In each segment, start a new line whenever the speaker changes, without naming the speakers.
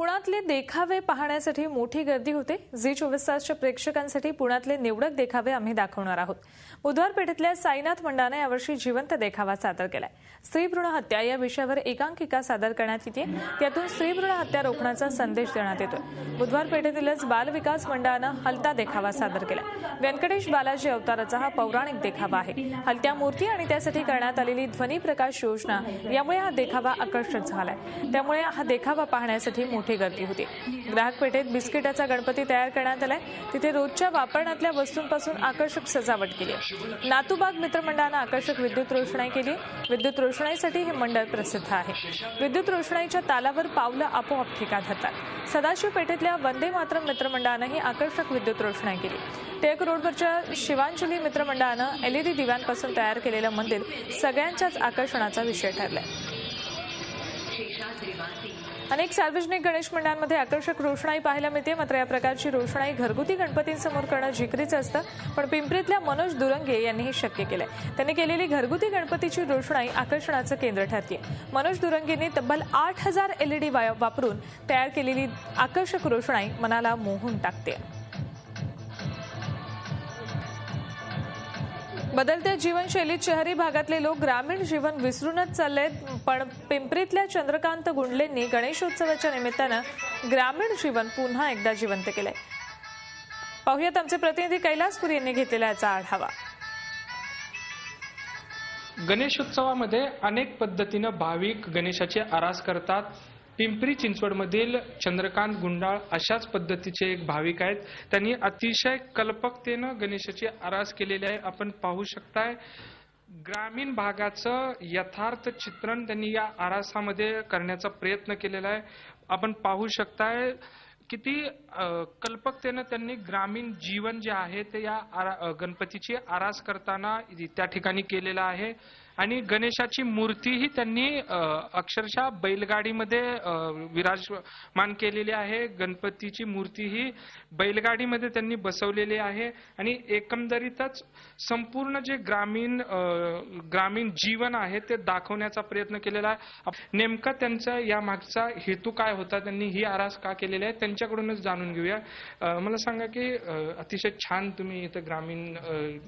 पुण्यातले देखावे पाहण्यासाठी मोठी गर्दी होते. झी चोवीस तासच्या प्रेक्षकांसाठी पुण्यातले निवडक देखावे आम्ही दाखवणार आहोत. बुधवार पेठेतल्या साईनाथ मंडळानं यावर्षी जिवंत देखावा सादर केलाय. स्त्री भ्रूण हत्या या विषयावर एकांकिका सादर करण्यात येते. त्यातून स्त्री भ्रूण हत्या रोखण्याचा संदेश देण्यात येतोय. बुधवार पेठेतीलच बाल विकास मंडळानं हलता देखावा सादर केला. व्यंकटेश बालाजी अवताराचा हा पौराणिक देखावा आहे. हलत्या मूर्ती आणि त्यासाठी करण्यात आलेली ध्वनी प्रकाश योजना यामुळे हा देखावा आकर्षक झालाय. त्यामुळे हा देखावा पाहण्यासाठी मोठी गर्दी होती. ग्राहक पेठेत बिस्किटाचा गणपती तयार करण्यात आलाय. तिथे रोजच्या वापरण्यातल्या वस्तूंपासून आकर्षक सजावट केली आहे. नातूबाग मित्रमंडळानं आकर्षक विद्युत रोषणाई केली विद्युत रोषणाईसाठी हे मंडळ प्रसिद्ध आहे. विद्युत रोषणाईच्या तालावर पावलं आपोआप ठिका धरतात. सदाशिव पेठेतल्या वंदे मातरम मित्रमंडळानंही आकर्षक विद्युत रोषणाई केली. टेक रोडवरच्या शिवांजली मित्रमंडळानं एलईडी दिव्यांपासून तयार केलेलं मंदिर सगळ्यांच्याच आकर्षणाचा विषय ठरलाय. अनेक सार्वजनिक गणेश मंडळांमध्ये आकर्षक रोषणाई पाहायला मिळते. मात्र या प्रकारची रोषणाई घरगुती गणपतींसमोर करणं जिकरीचं असतं. पण पिंपरीतल्या मनोज दुरंगे यांनी हे शक्य केलंय. त्यांनी केलेली घरगुती गणपतीची रोषणाई आकर्षणाचं केंद्र ठरते मनोज दुरंगेंनी तब्बल आठ हजार एलईडी वापरून तयार केलेली आकर्षक रोषणाई मनाला मोहून टाकते बदलत्या जीवनशैलीत शहरी भागातले लोक ग्रामीण जीवन विसरूनच चाललेत पण पिंपरीतल्या चंद्रकांत गुंडलेंनी गणेशोत्सवाच्या निमित्तानं ग्रामीण जीवन पुन्हा एकदा जिवंत केलंय. पाहुयात आमचे प्रतिनिधी कैलासपुरी यांनी घेतलेला याचा आढावा.
गणेशोत्सवामध्ये अनेक पद्धतीनं भाविक गणेशाची आरास करतात. पिंपरी चिंचवडमधील चंद्रकांत गुंडाळ अशाच पद्धतीचे एक भाविक आहेत. त्यांनी अतिशय कल्पकतेनं गणेशाची आरास केलेली आहे. आपण पाहू शकताय ग्रामीण भागाचं यथार्थ चित्रण त्यांनी या आरासामध्ये करण्याचा प्रयत्न केलेला आहे. आपण पाहू शकताय किती कल्पकतेनं त्यांनी ग्रामीण जीवन जे आहे ते या आरा- गणपतीची आरास करताना त्या ठिकाणी केलेलं आहे. आणि गणेशाची मूर्तीही त्यांनी अक्षरशः बैलगाडीमध्ये विराजमान केलेली आहे. गणपतीची मूर्ती ही बैलगाडीमध्ये त्यांनी बसवलेली आहे. आणि एकंदरीतच संपूर्ण जे ग्रामीण ग्रामीण जीवन आहे ते दाखवण्याचा प्रयत्न केलेला आहे. नेमका त्यांचा या मागचा हेतू काय होता? त्यांनी ही आरास का केलेली आहे? त्यांच्याकडूनच जाणून घेऊया. मला सांगा की अतिशय छान तुम्ही इथं ग्रामीण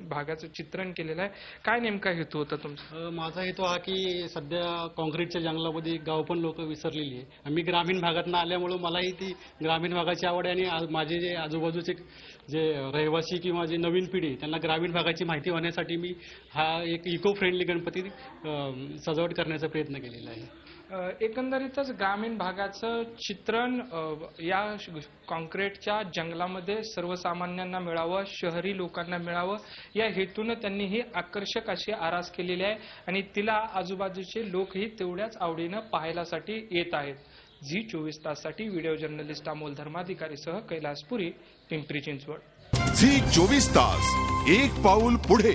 भागाचं चित्रण केलेलं आहे. काय नेमका हेतू होता तुमचा?
माझा हेतू हा की सध्या काँक्रीटच्या जंगलामध्ये गाव पण लोक विसरलेली आहे. मी ग्रामीण भागातनं आल्यामुळं मलाही ती ग्रामीण भागाची आवड आहे आणि आज माझे जे आजूबाजूचे जे रहिवासी किंवा जे नवीन पिढी त्यांना ग्रामीण भागाची माहिती होण्यासाठी मी हा एक इको फ्रेंडली गणपती सजावट करण्याचा प्रयत्न केलेला आहे.
एकंदरीतच ग्रामीण भागाचं चित्रण या काँक्रीटच्या कॉन्क्रीटच्या जंगलामध्ये सर्वसामान्यांना मिळावं शहरी लोकांना मिळावं या हेतूनं त्यांनी ही आकर्षक अशी आरास केलेली आहे. आणि तिला आजूबाजूचे लोकही तेवढ्याच आवडीनं पाहायलासाठी येत आहेत. झी चोवीस ताससाठी व्हिडिओ जर्नलिस्ट अमोल धर्माधिकारीसह कैलासपुरी पिंपरी चिंचवड.
झी चोवीस तास एक पाऊल पुढे.